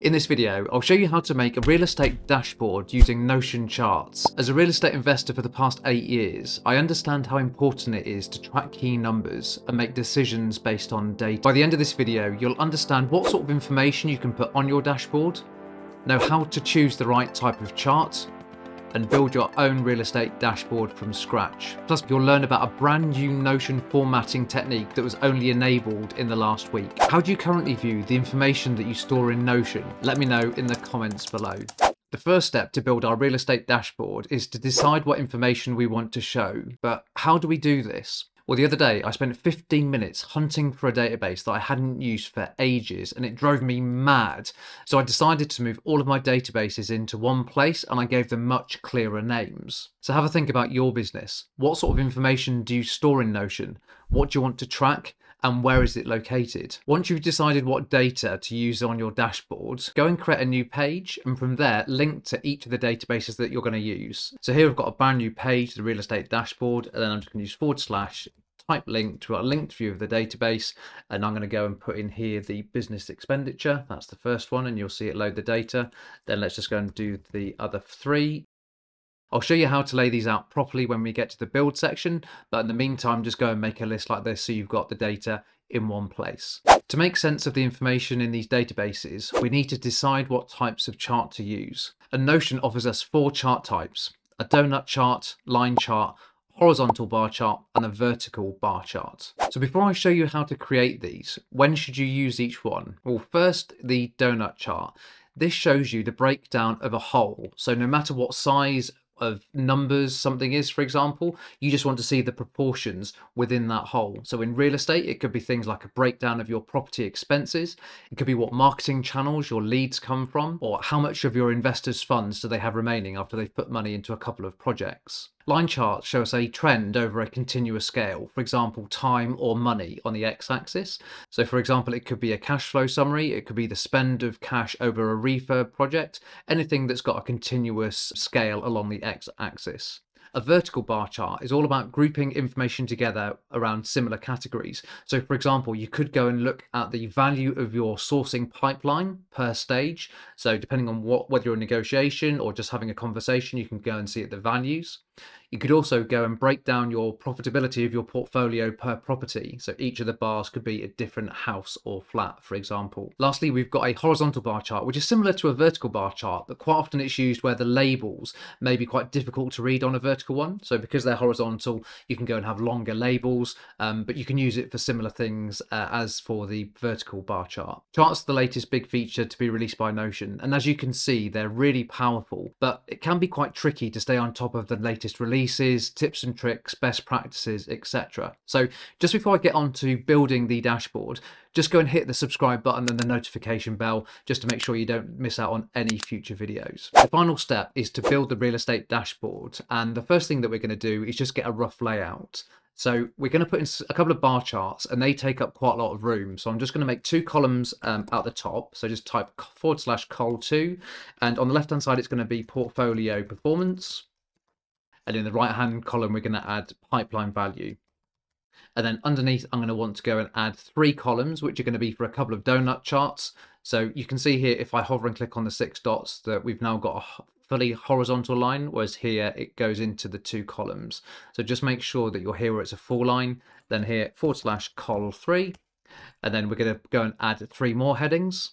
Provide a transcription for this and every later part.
In this video, I'll show you how to make a real estate dashboard using Notion charts. As a real estate investor for the past eight years, I understand how important it is to track key numbers and make decisions based on data. By the end of this video, you'll understand what sort of information you can put on your dashboard, know how to choose the right type of chart, and build your own real estate dashboard from scratch. Plus, you'll learn about a brand new Notion formatting technique that was only enabled in the last week. How do you currently view the information that you store in Notion? Let me know in the comments below. The first step to build our real estate dashboard is to decide what information we want to show. But how do we do this? Well, the other day I spent 15 minutes hunting for a database that I hadn't used for ages and it drove me mad. So I decided to move all of my databases into one place and I gave them much clearer names. So have a think about your business. What sort of information do you store in Notion? What do you want to track? And where is it located. Once you've decided what data to use on your dashboard, go and create a new page and from there link to each of the databases that you're going to use. So here we've got a brand new page, the real estate dashboard, and then I'm just going to use forward slash type link to a linked view of the database and I'm going to go and put in here the business expenditure that's the first one and you'll see it load the data then let's just go and do the other three I'll show you how to lay these out properly when we get to the build section, but in the meantime, just go and make a list like this so you've got the data in one place. To make sense of the information in these databases, we need to decide what types of chart to use. And Notion offers us four chart types, a donut chart, line chart, horizontal bar chart and a vertical bar chart. So before I show you how to create these, when should you use each one? Well, first the donut chart. This shows you the breakdown of a whole. So no matter what size of numbers something is, for example, you just want to see the proportions within that whole. So in real estate, it could be things like a breakdown of your property expenses. It could be what marketing channels your leads come from, or how much of your investors' funds do they have remaining after they've put money into a couple of projects. Line charts show us a trend over a continuous scale, for example, time or money on the x-axis. So for example, it could be a cash flow summary, it could be the spend of cash over a refurb project, anything that's got a continuous scale along the x-axis. A vertical bar chart is all about grouping information together around similar categories. So for example, you could go and look at the value of your sourcing pipeline per stage. So depending on what whether you're in negotiation or just having a conversation, you can go and see at the values. You could also go and break down your profitability of your portfolio per property. So each of the bars could be a different house or flat, for example. Lastly, we've got a horizontal bar chart, which is similar to a vertical bar chart, but quite often it's used where the labels may be quite difficult to read on a vertical one. So because they're horizontal, you can go and have longer labels, um, but you can use it for similar things uh, as for the vertical bar chart. Charts the latest big feature to be released by Notion, and as you can see, they're really powerful, but it can be quite tricky to stay on top of the latest releases, tips and tricks, best practices, etc. So just before I get on to building the dashboard, just go and hit the subscribe button and the notification bell just to make sure you don't miss out on any future videos. The final step is to build the real estate dashboard. And the first thing that we're going to do is just get a rough layout. So we're going to put in a couple of bar charts and they take up quite a lot of room. So I'm just going to make two columns um, at the top. So just type forward slash col2 and on the left hand side it's going to be portfolio performance and in the right hand column, we're going to add pipeline value. And then underneath, I'm going to want to go and add three columns, which are going to be for a couple of donut charts. So you can see here, if I hover and click on the six dots, that we've now got a fully horizontal line, whereas here it goes into the two columns. So just make sure that you're here where it's a full line, then here forward slash col three, and then we're going to go and add three more headings.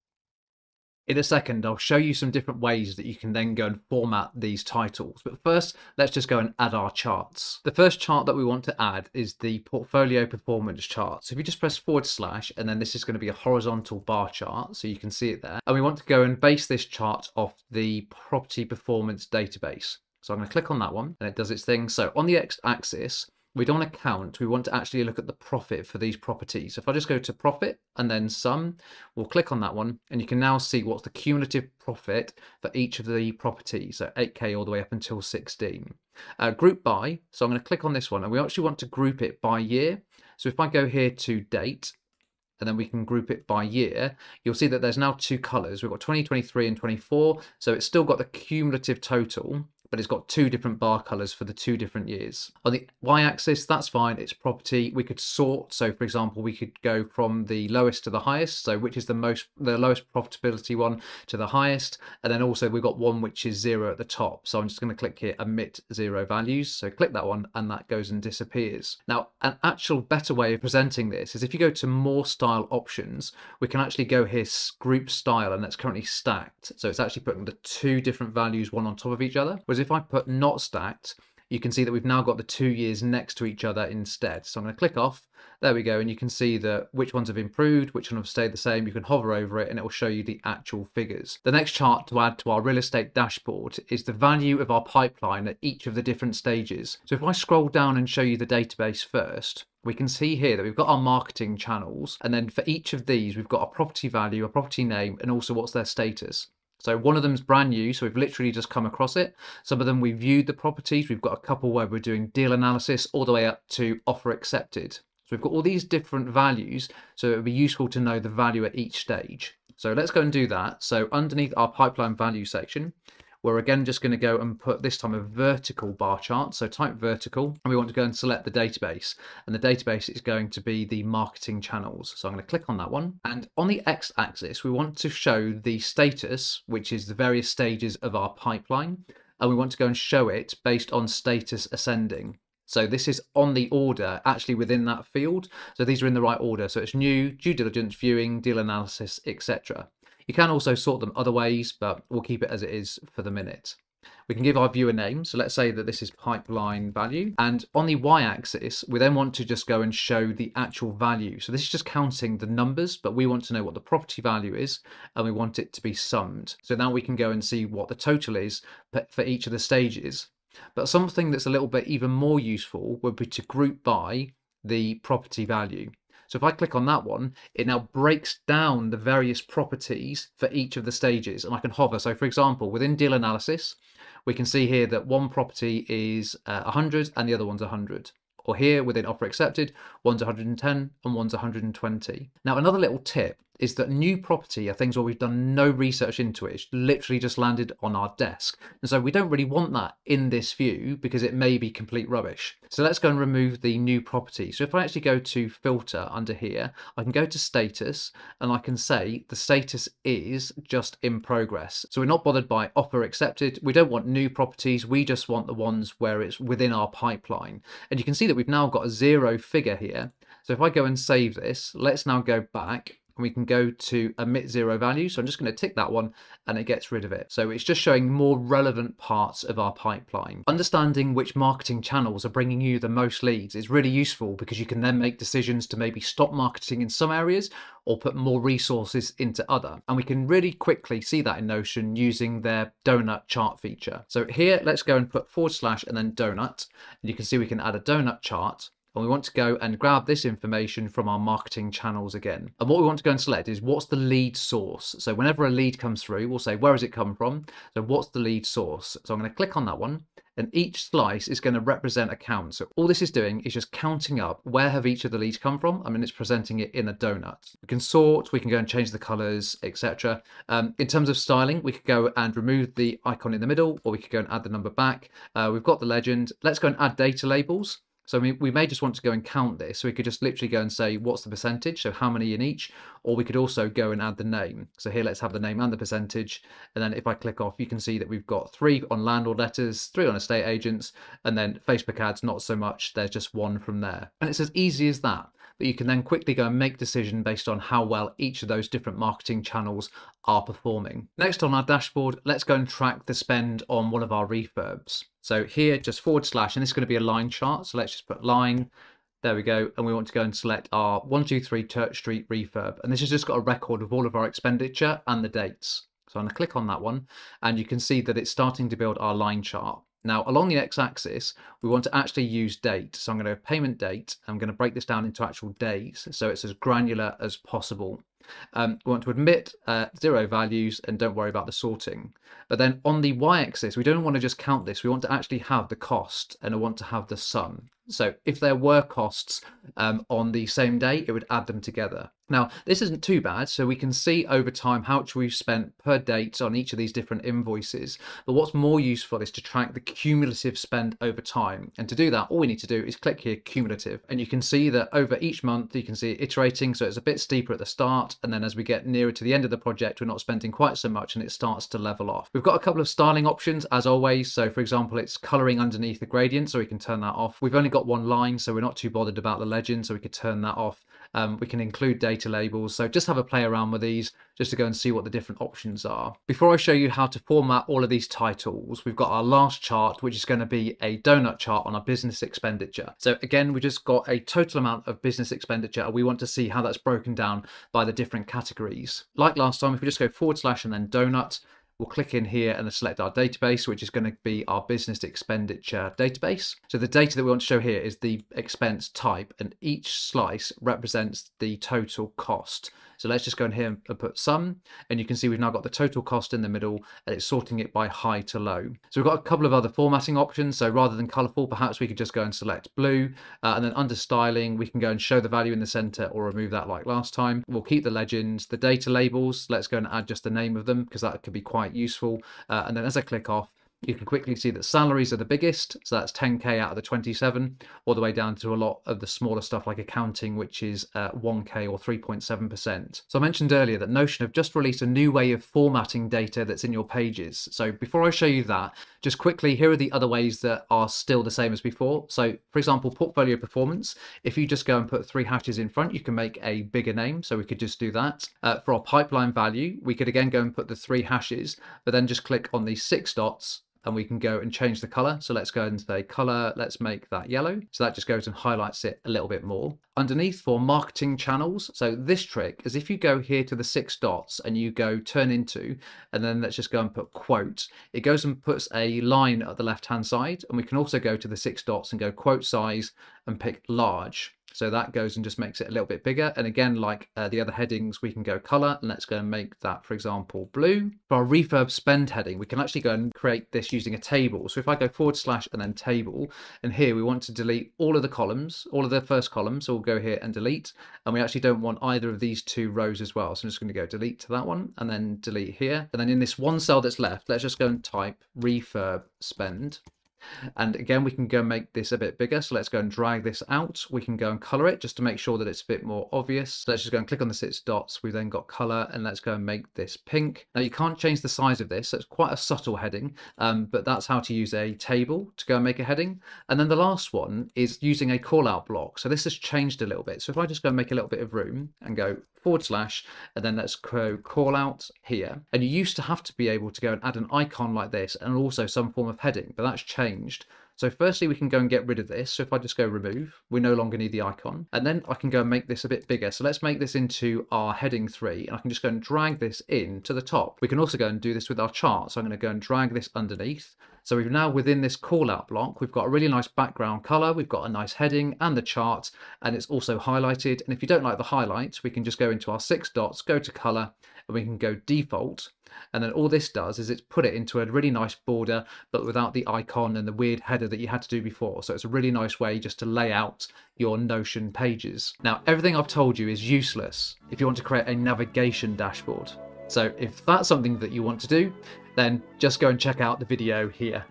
In a second, I'll show you some different ways that you can then go and format these titles. But first, let's just go and add our charts. The first chart that we want to add is the portfolio performance chart. So if you just press forward slash, and then this is going to be a horizontal bar chart, so you can see it there. And we want to go and base this chart off the property performance database. So I'm going to click on that one and it does its thing. So on the x-axis, we don't want to count, we want to actually look at the profit for these properties. So if I just go to profit and then sum, we'll click on that one and you can now see what's the cumulative profit for each of the properties, so 8k all the way up until 16. Uh, group by, so I'm going to click on this one and we actually want to group it by year. So if I go here to date and then we can group it by year, you'll see that there's now two colors. We've got 2023 and 24, so it's still got the cumulative total, but it's got two different bar colors for the two different years. On the y-axis, that's fine, it's property. We could sort, so for example, we could go from the lowest to the highest, so which is the most the lowest profitability one to the highest, and then also we've got one which is zero at the top. So I'm just going to click here, omit zero values. So click that one, and that goes and disappears. Now, an actual better way of presenting this is if you go to more style options, we can actually go here group style, and that's currently stacked. So it's actually putting the two different values one on top of each other. Whereas if I put not stacked, you can see that we've now got the two years next to each other instead. So I'm going to click off. There we go. And you can see that which ones have improved, which one have stayed the same. You can hover over it and it will show you the actual figures. The next chart to add to our real estate dashboard is the value of our pipeline at each of the different stages. So if I scroll down and show you the database first, we can see here that we've got our marketing channels and then for each of these we've got a property value a property name and also what's their status so one of them's brand new, so we've literally just come across it. Some of them we've viewed the properties. We've got a couple where we're doing deal analysis all the way up to offer accepted. So we've got all these different values, so it would be useful to know the value at each stage. So let's go and do that. So underneath our pipeline value section, we're again just going to go and put this time a vertical bar chart. So type vertical and we want to go and select the database and the database is going to be the marketing channels. So I'm going to click on that one and on the X axis, we want to show the status, which is the various stages of our pipeline. And we want to go and show it based on status ascending. So this is on the order actually within that field. So these are in the right order. So it's new, due diligence, viewing, deal analysis, etc. You can also sort them other ways, but we'll keep it as it is for the minute. We can give our viewer name. So let's say that this is pipeline value. And on the y-axis, we then want to just go and show the actual value. So this is just counting the numbers, but we want to know what the property value is, and we want it to be summed. So now we can go and see what the total is for each of the stages. But something that's a little bit even more useful would be to group by the property value. So if I click on that one, it now breaks down the various properties for each of the stages and I can hover. So for example, within deal analysis, we can see here that one property is uh, 100 and the other one's 100 or here within offer accepted, one's 110 and one's 120. Now, another little tip is that new property are things where we've done no research into it. It's literally just landed on our desk. And so we don't really want that in this view because it may be complete rubbish. So let's go and remove the new property. So if I actually go to filter under here, I can go to status and I can say the status is just in progress. So we're not bothered by offer accepted. We don't want new properties. We just want the ones where it's within our pipeline. And you can see that we've now got a zero figure here. So if I go and save this, let's now go back and we can go to omit zero value. So I'm just going to tick that one and it gets rid of it. So it's just showing more relevant parts of our pipeline. Understanding which marketing channels are bringing you the most leads is really useful because you can then make decisions to maybe stop marketing in some areas or put more resources into other. And we can really quickly see that in Notion using their donut chart feature. So here, let's go and put forward slash and then donut. And you can see we can add a donut chart and we want to go and grab this information from our marketing channels again. And what we want to go and select is what's the lead source. So whenever a lead comes through, we'll say, where has it come from? So what's the lead source? So I'm going to click on that one and each slice is going to represent a count. So all this is doing is just counting up where have each of the leads come from. I mean, it's presenting it in a donut. We can sort, we can go and change the colors, etc. Um, in terms of styling, we could go and remove the icon in the middle, or we could go and add the number back. Uh, we've got the legend. Let's go and add data labels. So we, we may just want to go and count this. So we could just literally go and say, what's the percentage? So how many in each? Or we could also go and add the name. So here, let's have the name and the percentage. And then if I click off, you can see that we've got three on landlord letters, three on estate agents, and then Facebook ads, not so much. There's just one from there. And it's as easy as that but you can then quickly go and make decision based on how well each of those different marketing channels are performing. Next on our dashboard, let's go and track the spend on one of our refurbs. So here, just forward slash, and this is going to be a line chart. So let's just put line, there we go. And we want to go and select our 123 Church Street refurb. And this has just got a record of all of our expenditure and the dates. So I'm going to click on that one and you can see that it's starting to build our line chart. Now, along the x-axis, we want to actually use date. So I'm going to payment date. I'm going to break this down into actual days, so it's as granular as possible. Um, we want to admit uh, zero values and don't worry about the sorting. But then on the y-axis, we don't want to just count this. We want to actually have the cost and I want to have the sum. So if there were costs um, on the same day, it would add them together. Now, this isn't too bad, so we can see over time how much we've spent per date on each of these different invoices. But what's more useful is to track the cumulative spend over time. And to do that, all we need to do is click here, cumulative, and you can see that over each month, you can see it iterating. So it's a bit steeper at the start. And then as we get nearer to the end of the project, we're not spending quite so much and it starts to level off. We've got a couple of styling options as always. So for example, it's coloring underneath the gradient, so we can turn that off. We've only got one line, so we're not too bothered about the legend, so we could turn that off. Um, we can include data labels. So just have a play around with these just to go and see what the different options are. Before I show you how to format all of these titles, we've got our last chart, which is going to be a donut chart on our business expenditure. So again, we just got a total amount of business expenditure and we want to see how that's broken down by the different categories. Like last time, if we just go forward slash and then donut, We'll click in here and select our database, which is going to be our business expenditure database. So the data that we want to show here is the expense type, and each slice represents the total cost. So let's just go in here and put sum, and you can see we've now got the total cost in the middle, and it's sorting it by high to low. So we've got a couple of other formatting options. So rather than colorful, perhaps we could just go and select blue, uh, and then under styling, we can go and show the value in the center or remove that like last time. We'll keep the legends, the data labels. Let's go and add just the name of them because that could be quite useful. Uh, and then as I click off, you can quickly see that salaries are the biggest, so that's 10k out of the 27, all the way down to a lot of the smaller stuff like accounting, which is uh, 1k or 3.7%. So I mentioned earlier that Notion have just released a new way of formatting data that's in your pages. So before I show you that, just quickly, here are the other ways that are still the same as before. So for example, portfolio performance, if you just go and put three hashes in front, you can make a bigger name. So we could just do that. Uh, for our pipeline value, we could again go and put the three hashes, but then just click on these six dots and we can go and change the color. So let's go and say color, let's make that yellow. So that just goes and highlights it a little bit more. Underneath for marketing channels. So this trick is if you go here to the six dots and you go turn into, and then let's just go and put quote, it goes and puts a line at the left hand side. And we can also go to the six dots and go quote size and pick large. So that goes and just makes it a little bit bigger. And again, like uh, the other headings, we can go color and let's go and make that, for example, blue. For our refurb spend heading, we can actually go and create this using a table. So if I go forward slash and then table, and here we want to delete all of the columns, all of the first columns. So we'll go here and delete. And we actually don't want either of these two rows as well. So I'm just going to go delete to that one and then delete here. And then in this one cell that's left, let's just go and type refurb spend. And again, we can go make this a bit bigger. So let's go and drag this out. We can go and color it just to make sure that it's a bit more obvious. So let's just go and click on the six dots. We've then got color and let's go and make this pink. Now you can't change the size of this. So it's quite a subtle heading, um, but that's how to use a table to go and make a heading. And then the last one is using a call out block. So this has changed a little bit. So if I just go and make a little bit of room and go forward slash, and then let's go call out here. And you used to have to be able to go and add an icon like this and also some form of heading, but that's changed. So firstly, we can go and get rid of this. So if I just go remove, we no longer need the icon. And then I can go and make this a bit bigger. So let's make this into our heading three. And I can just go and drag this in to the top. We can also go and do this with our chart. So I'm going to go and drag this underneath. So we've now within this call out block, we've got a really nice background color. We've got a nice heading and the chart, and it's also highlighted. And if you don't like the highlights, we can just go into our six dots, go to color, and we can go default. And then all this does is it's put it into a really nice border, but without the icon and the weird header that you had to do before. So it's a really nice way just to lay out your Notion pages. Now, everything I've told you is useless if you want to create a navigation dashboard. So if that's something that you want to do, then just go and check out the video here.